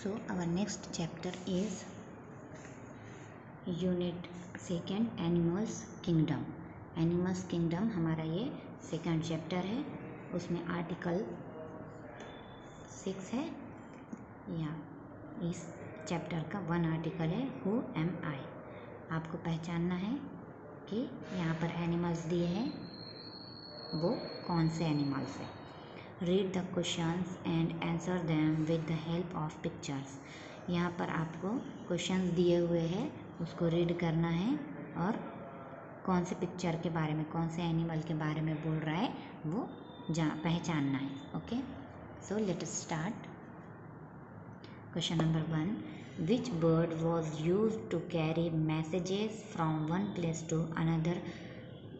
So, our next chapter is unit second animals kingdom animals kingdom हमारा ये second chapter है। उसमें article six है। या, इस चैप्टर का वन आर्टिकल है हु एम आई आपको पहचानना है कि यहाँ पर एनिमल्स दिए हैं। वो कौन से एनिमल्स हैं? Read the questions and answer them with the help of pictures यहाँ पर आपको क्वेश्चन दिए हुए हैं, उसको रीड करना है और कौन से पिक्चर के बारे में, कौन से एनिमल के बारे में बोल रहा है, वो जा, पहचानना है okay so let start question number one which bird was use to carry messages from one place to another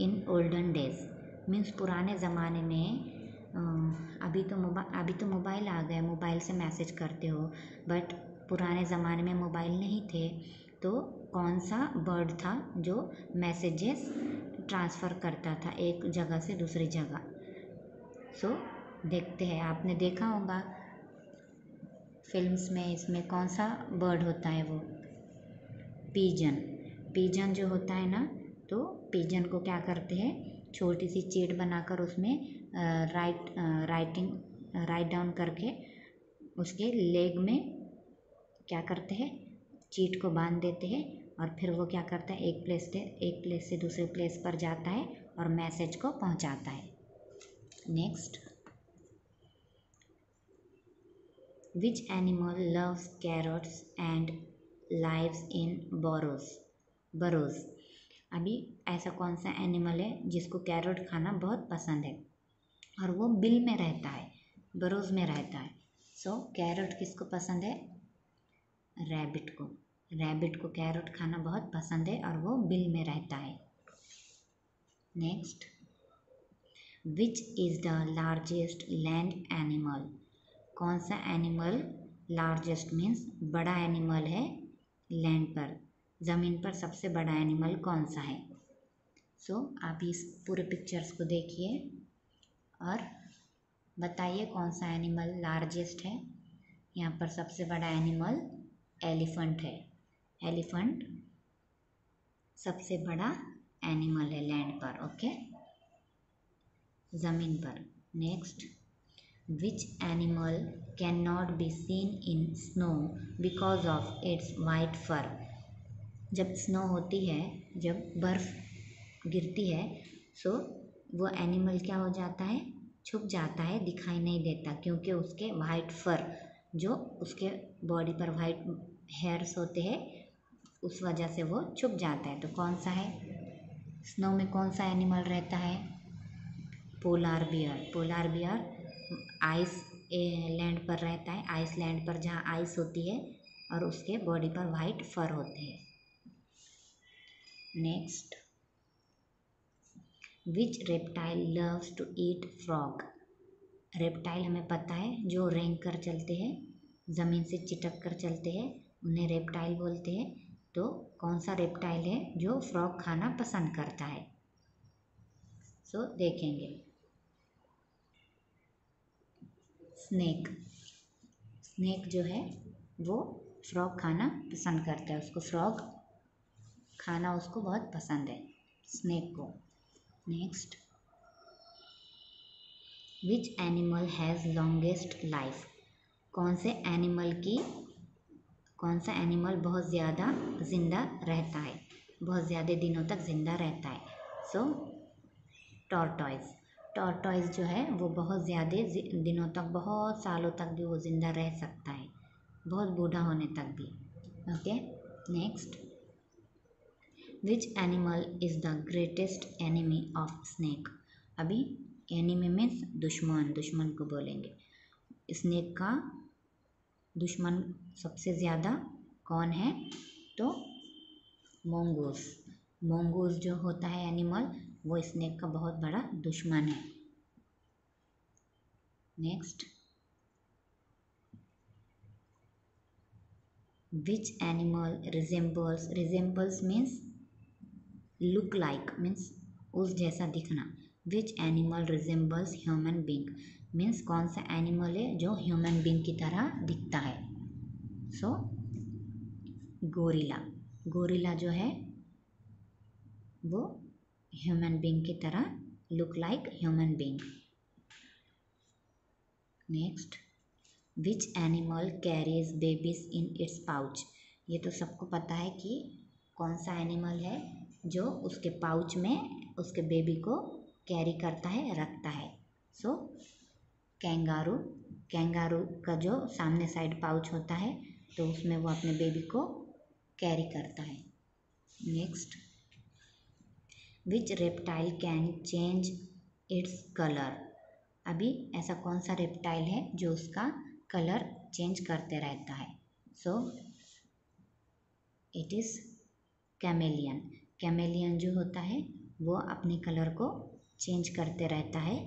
in olden days means पुराने ज़माने में अभी तो मोबा अभी तो मोबाइल आ गया मोबाइल से मैसेज करते हो बट पुराने ज़माने में मोबाइल नहीं थे तो कौन सा बर्ड था जो मैसेजेस ट्रांसफ़र करता था एक जगह से दूसरी जगह? सो so, देखते हैं आपने देखा होगा फिल्म्स में इसमें कौन सा बर्ड होता है वो? पीजन पीजन जो होता है ना तो पीजन को क्या करते हैं छोटी सी चीट बनाकर उसमें राइट राइटिंग राइट डाउन करके उसके लेग में क्या करते हैं, चीट को बाँध देते हैं और फिर वो क्या करता है, एक प्लेस से, एक प्लेस से दूसरे प्लेस पर जाता है और मैसेज को पहुंचाता है। Next which animal loves carrots and lives in burrows burrows अभी ऐसा कौन सा एनिमल है जिसको कैरट खाना बहुत पसंद है? और वो बिल में रहता है बरोज में रहता है। सो so, कैरट किसको पसंद है? रैबिट को। रैबिट को कैरट खाना बहुत पसंद है और वो बिल में रहता है। Next which is the largest land animal कौन सा एनिमल लार्जेस्ट मीन्स बड़ा एनिमल है लैंड पर? ज़मीन पर सबसे बड़ा एनिमल कौन सा है? सो so, आप इस पूरे पिक्चर्स को देखिए और बताइए कौन सा एनिमल लार्जेस्ट है। यहाँ पर सबसे बड़ा एनिमल एलिफेंट है। एलिफेंट सबसे बड़ा एनिमल है लैंड पर ओके ज़मीन पर। Next which animal can not be seen in snow because of its white fur जब स्नो होती है, जब बर्फ़ गिरती है सो वो एनिमल क्या हो जाता है? छुप जाता है, दिखाई नहीं देता, क्योंकि उसके वाइट फर जो उसके बॉडी पर वाइट हेयर्स होते हैं, उस वजह से वो छुप जाता है। तो कौन सा है? स्नो में कौन सा एनिमल रहता है? Polar bear polar bear ice land पर रहता है आइस लैंड पर जहाँ आइस होती है, और उसके बॉडी पर वाइट फर होते हैं। Next which reptile loves to eat frog reptile हमें पता है जो रेंग कर चलते हैं ज़मीन से चिटक कर चलते हैं उन्हें रेप्टाइल बोलते हैं। तो कौन सा रेप्टाइल है जो फ्रॉग खाना पसंद करता है? सो so, देखेंगे। स्नेक स्नेक जो है वो फ्रॉग खाना पसंद करता है उसको फ्रॉग खाना उसको बहुत पसंद है स्नेक को। Next which animal has longest life कौन से एनिमल की, कौन सा एनिमल बहुत ज़्यादा ज़िंदा रहता है? बहुत ज़्यादा दिनों तक ज़िंदा रहता है। सो टॉर्टॉइज टॉर्टॉइज जो है, वो बहुत ज़्यादा दिनों तक, बहुत सालों तक भी वो ज़िंदा रह सकता है। बहुत बूढ़ा होने तक भी। Okay next which animal is the greatest enemy of snake अभी एनिमी मीन्स दुश्मन दुश्मन को बोलेंगे। स्नैक का दुश्मन सबसे ज़्यादा कौन है? तो मोंगूस मोंगूस जो होता है एनिमल वो स्नैक का बहुत बड़ा दुश्मन है। Next which animal resembles resembles means look like means उस जैसा दिखना। Which animal resembles human being means कौन सा एनिमल है जो ह्यूमन बींग की तरह दिखता है? सो so, गोरिला गोरिला जो है वो ह्यूमन बींग की तरह look like human being next which animal carries babies in its pouch ये तो सबको पता है कि कौन सा एनिमल है जो उसके पाउच में उसके बेबी को कैरी करता है, रखता है। सो कैंगारू कैंगारू का जो सामने साइड पाउच होता है तो उसमें वो अपने बेबी को कैरी करता है। Next which reptile can change its colour अभी ऐसा कौन सा रेप्टाइल है जो उसका कलर चेंज करते रहता है? So it is chameleon chameleon जो होता है, वो अपने कलर को चेंज करते रहता है।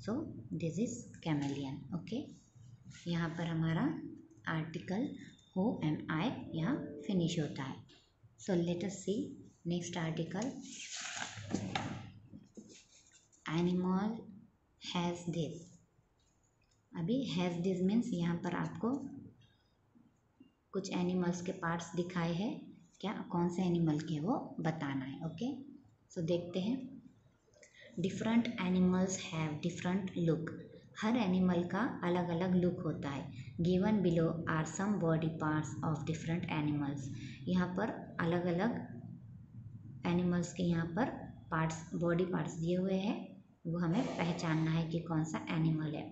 So this is chameleon okay यहाँ पर हमारा आर्टिकल हो एम आई यहाँ फिनिश होता है। So let us see next article animal has this अभी हैज़ दिस मीन्स यहाँ पर आपको कुछ एनिमल्स के पार्ट्स दिखाए हैं। क्या कौन से एनिमल के वो बताना है ओके सो so, देखते हैं। Different animals have different look her animal का अलग अलग लुक होता है। Given below are some body parts of different animals यहाँ पर अलग अलग एनिमल्स के यहाँ पर पार्ट्स बॉडी पार्ट्स दिए हुए हैं। वो हमें पहचानना है कि कौन सा एनिमल है।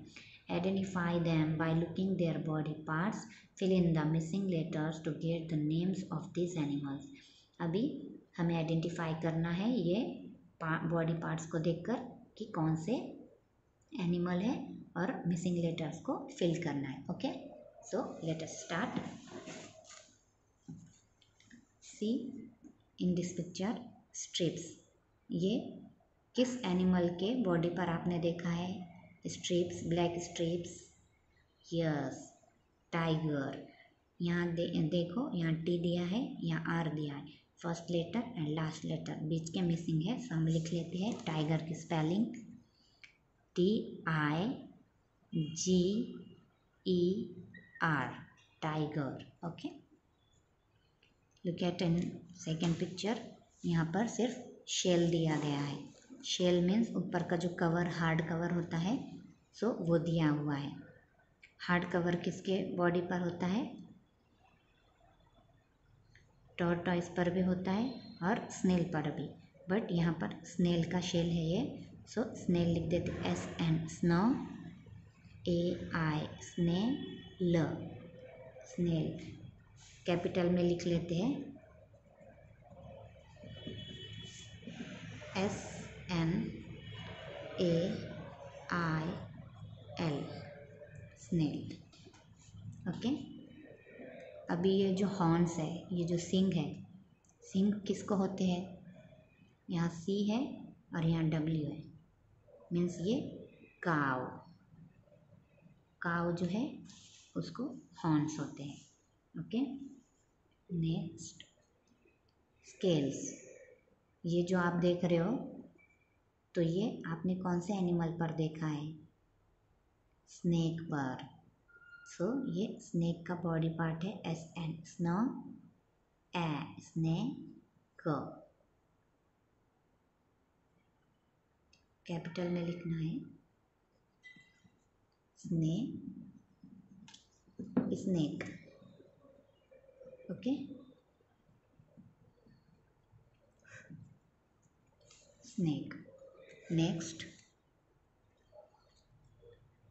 Identify them by looking there body parts fill in the missing letters to get the names of this animals अभी हमें आइडेंटिफाई करना है ये बॉडी पार्ट्स को देखकर कि कौन से एनिमल है और मिसिंग लेटर्स को फिल करना है okay so let us start see in this picture stripes ये किस एनिमल के बॉडी पर आपने देखा है? Stripes black stripes yes tiger यहाँ दे, देखो यहाँ टी दिया है यहाँ आर दिया है। First letter and last letter बीच के मिसिंग है सो हम लिख लेते हैं टाइगर की spelling T I G E R tiger okay look at in second picture यहाँ पर सिर्फ़ शेल दिया गया है। शेल मीन्स ऊपर का जो कवर हार्ड कवर होता है सो वो दिया हुआ है। हार्ड कवर किसके बॉडी पर होता है? टॉर्टॉइस पर भी होता है और स्नेल पर भी। बट यहाँ पर स्नेल का शेल है ये। सो स्नेल लिख देते S N snow, A I स्ने ल स्नेल। कैपिटल में लिख लेते हैं। S N A I L snail okay अभी ये जो हॉर्न्स है, ये जो सिंग है, सिंग किसको होते हैं? यहाँ सी है और यहाँ डब्ल्यू है। मीन्स ये काव काव जो है, उसको हॉर्न्स होते हैं। ओके नेक्स्ट स्केल्स ये जो आप देख रहे हो तो ये आपने कौन से एनिमल पर देखा है? स्नेक पर सो ये स्नेक का बॉडी पार्ट है S N snow A snake capital में लिखना है स्ने snake okay snake next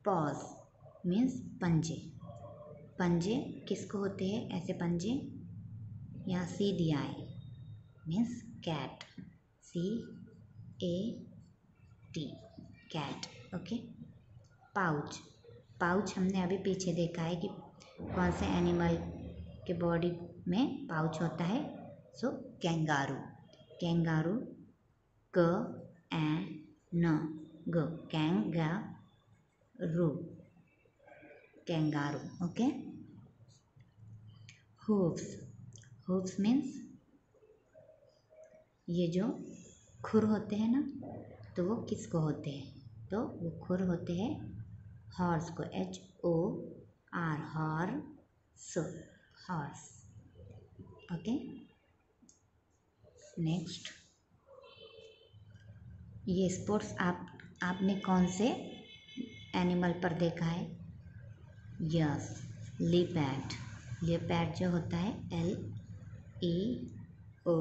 paws means पंजे। पंजे किसको होते हैं? ऐसे पंजे। यहाँ सी दिया है means cat C A T cat okay pouch pouch हमने अभी पीछे देखा है कि कौन से एनिमल के बॉडी में पाउच होता है? सो कैंगारू कैंगारू क, ए, न, ग। Kangaroo kangaroo, okay? Hooves hooves means ये जो खुर होते हैं ना तो वो किसको होते हैं? तो वो खुर होते हैं हॉर्स को H O R horse horse okay next ये स्पोर्ट्स आप, आपने कौन से एनिमल पर देखा है। यस लिपैड लिपैड जो होता है L E O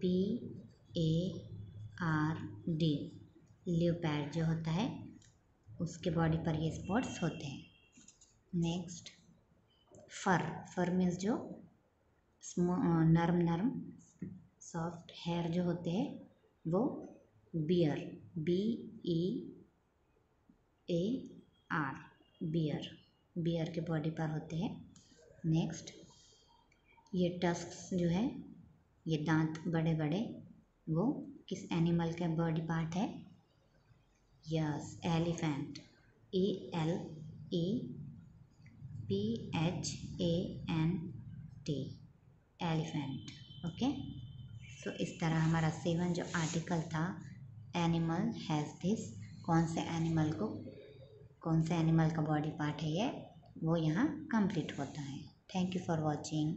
P A R D leopard जो होता है, उसके बॉडी पर ये स्पॉट्स होते हैं। नेक्स्ट फर फर मीन्स जो नरम नरम सॉफ्ट हेयर जो होते हैं, वो bear B E A R bear bear के बॉडी पर होते हैं। नेक्स्ट ये टस्क जो है, ये दांत बड़े बड़े वो किस एनिमल का बॉडी पार्ट है? Yes elephant E L E P H A N T elephant okay तो इस तरह हमारा सेवन जो आर्टिकल था एनिमल हैज़ दिस कौन से एनिमल को कौन से एनिमल का बॉडी पार्ट है ये, वो यहाँ कंप्लीट होता है। Thank you for watching